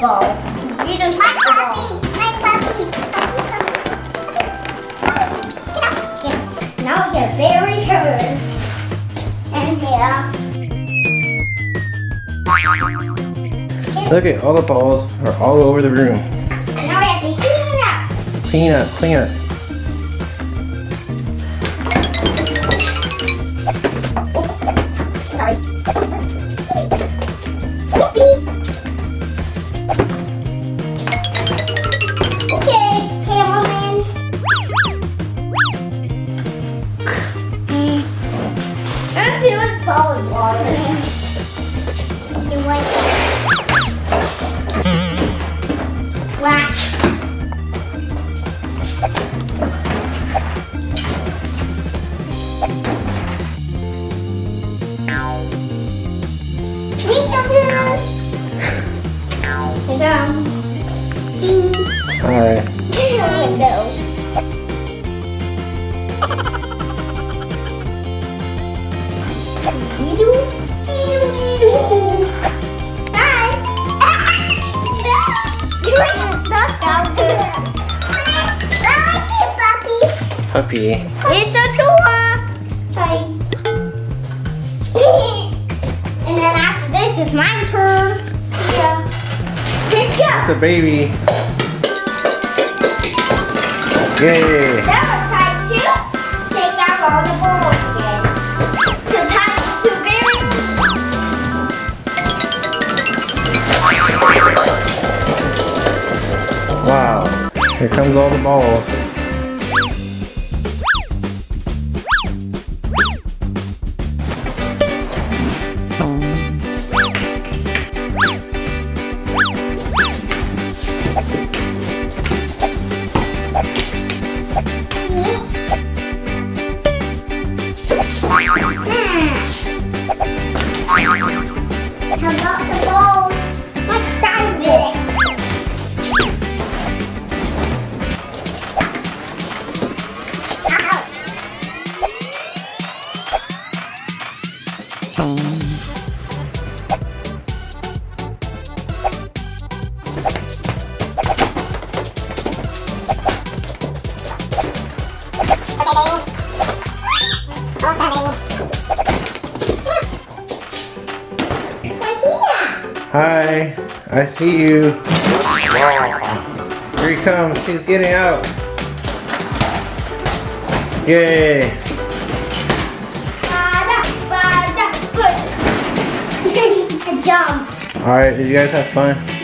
ball. You know my puppy, my puppy. Now we get very hurt. And here. Look at all the balls are all over the room. Now we have to clean up. Clean up, clean up. Sorry. Like you, puppy. Puppy. It's a door. Sorry. and then after this is my turn. Yeah. Pick up. The baby. Yay. That was time to take out all the balls again. So time to bury. Wow. Here comes all the balls. How Hi. I see you. Here he comes. He's getting out. Yay. Alright, did you guys have fun?